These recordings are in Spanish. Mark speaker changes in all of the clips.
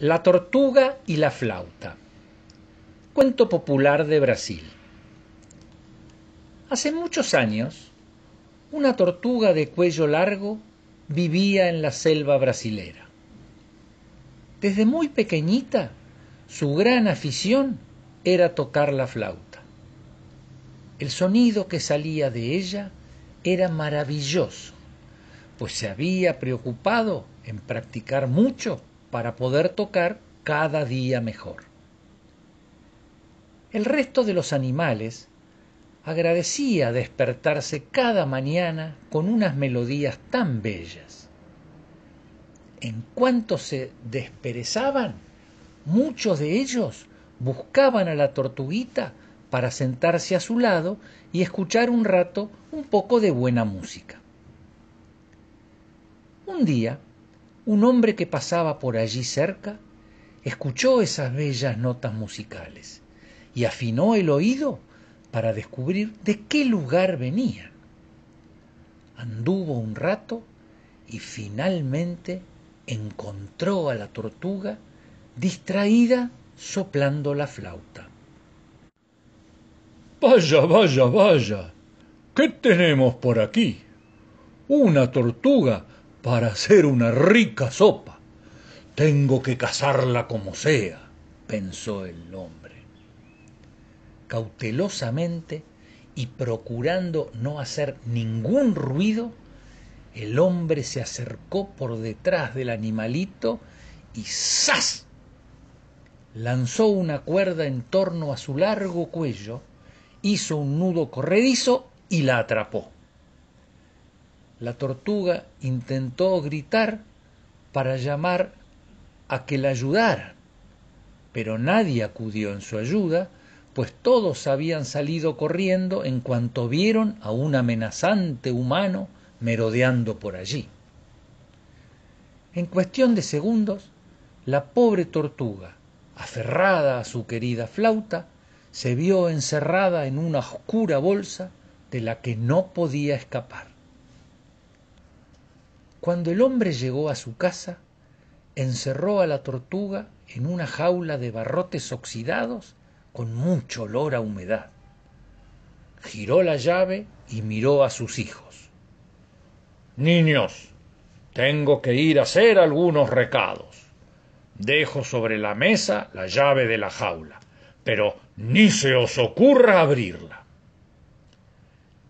Speaker 1: La tortuga y la flauta. Cuento popular de Brasil. Hace muchos años, una tortuga de cuello largo vivía en la selva brasilera. Desde muy pequeñita, su gran afición era tocar la flauta. El sonido que salía de ella era maravilloso, pues se había preocupado en practicar mucho para poder tocar cada día mejor. El resto de los animales agradecía despertarse cada mañana con unas melodías tan bellas. En cuanto se desperezaban, muchos de ellos buscaban a la tortuguita para sentarse a su lado y escuchar un rato un poco de buena música. Un día, un hombre que pasaba por allí cerca escuchó esas bellas notas musicales y afinó el oído para descubrir de qué lugar venían. Anduvo un rato y finalmente encontró a la tortuga distraída soplando la flauta.
Speaker 2: Vaya, vaya, vaya. ¿Qué tenemos por aquí? Una tortuga para hacer una rica sopa. Tengo que cazarla como sea, pensó el hombre.
Speaker 1: Cautelosamente y procurando no hacer ningún ruido, el hombre se acercó por detrás del animalito y ¡zas! lanzó una cuerda en torno a su largo cuello, hizo un nudo corredizo y la atrapó. La tortuga intentó gritar para llamar a que la ayudaran, pero nadie acudió en su ayuda, pues todos habían salido corriendo en cuanto vieron a un amenazante humano merodeando por allí. En cuestión de segundos, la pobre tortuga, aferrada a su querida flauta, se vio encerrada en una oscura bolsa de la que no podía escapar. Cuando el hombre llegó a su casa, encerró a la tortuga en una jaula de barrotes oxidados con mucho olor a humedad. Giró la llave y miró a sus hijos.
Speaker 2: Niños, tengo que ir a hacer algunos recados. Dejo sobre la mesa la llave de la jaula, pero ni se os ocurra abrirla.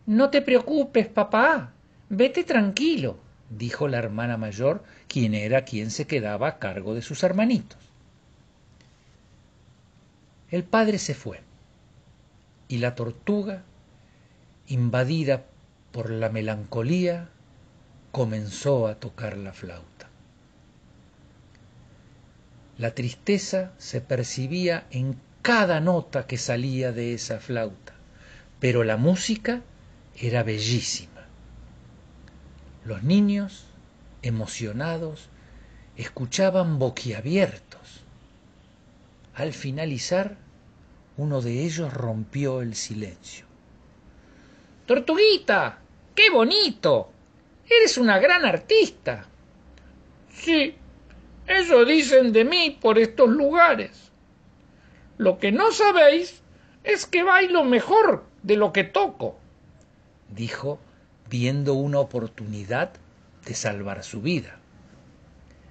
Speaker 3: No te preocupes, papá. Vete tranquilo dijo la hermana mayor, quien era quien se quedaba a cargo de sus hermanitos. El padre se fue y la tortuga, invadida por la melancolía, comenzó a tocar la flauta. La tristeza se percibía en cada nota que salía de esa flauta, pero la música era bellísima. Los niños, emocionados, escuchaban boquiabiertos. Al finalizar, uno de ellos rompió el silencio. Tortuguita, qué bonito. Eres una gran artista.
Speaker 4: Sí, eso dicen de mí por estos lugares. Lo que no sabéis es que bailo mejor de lo que toco,
Speaker 1: dijo viendo una oportunidad de salvar su vida.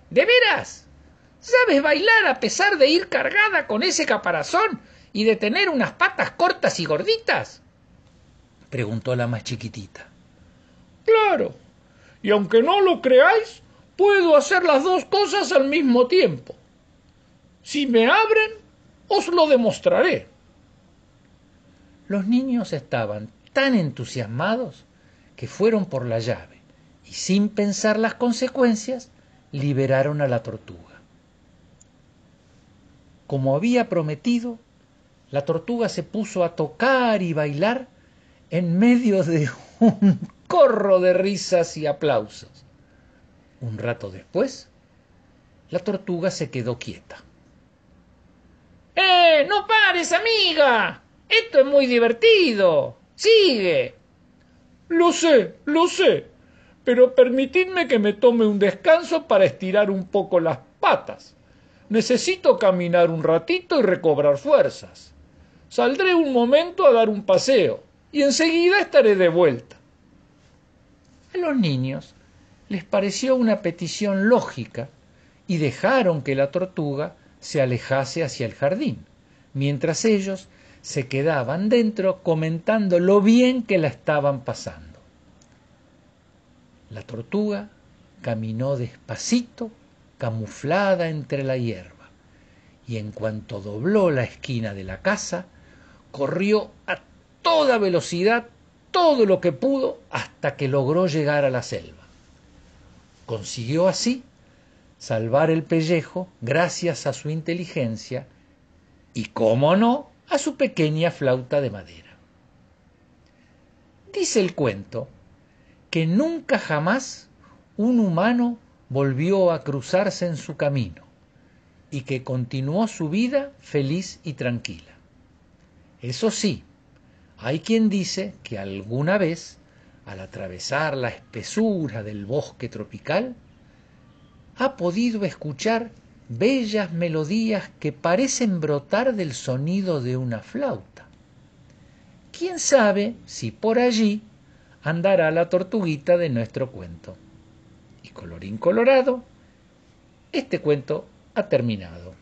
Speaker 3: ¿De veras? ¿Sabes bailar a pesar de ir cargada con ese caparazón y de tener unas patas cortas y gorditas? preguntó la más chiquitita.
Speaker 4: Claro. Y aunque no lo creáis, puedo hacer las dos cosas al mismo tiempo. Si me abren, os lo demostraré.
Speaker 1: Los niños estaban tan entusiasmados que fueron por la llave y sin pensar las consecuencias liberaron a la tortuga. Como había prometido, la tortuga se puso a tocar y bailar en medio de un corro de risas y aplausos. Un rato después, la tortuga se quedó quieta.
Speaker 3: ¡Eh! ¡No pares, amiga! Esto es muy divertido. Sigue.
Speaker 4: Lo sé, lo sé, pero permitidme que me tome un descanso para estirar un poco las patas. Necesito caminar un ratito y recobrar fuerzas. Saldré un momento a dar un paseo y enseguida estaré de vuelta.
Speaker 3: A los niños les pareció una petición lógica y dejaron que la tortuga se alejase hacia el jardín, mientras ellos se quedaban dentro comentando lo bien que la estaban pasando. La tortuga caminó despacito, camuflada entre la hierba, y en cuanto dobló la esquina de la casa, corrió a toda velocidad todo lo que pudo hasta que logró llegar a la selva. Consiguió así salvar el pellejo gracias a su inteligencia y, cómo no, a su pequeña flauta de madera. Dice el cuento que nunca jamás un humano volvió a cruzarse en su camino y que continuó su vida feliz y tranquila. Eso sí, hay quien dice que alguna vez, al atravesar la espesura del bosque tropical, ha podido escuchar bellas melodías que parecen brotar del sonido de una flauta. ¿Quién sabe si por allí andará la tortuguita de nuestro cuento? Y colorín colorado, este cuento ha terminado.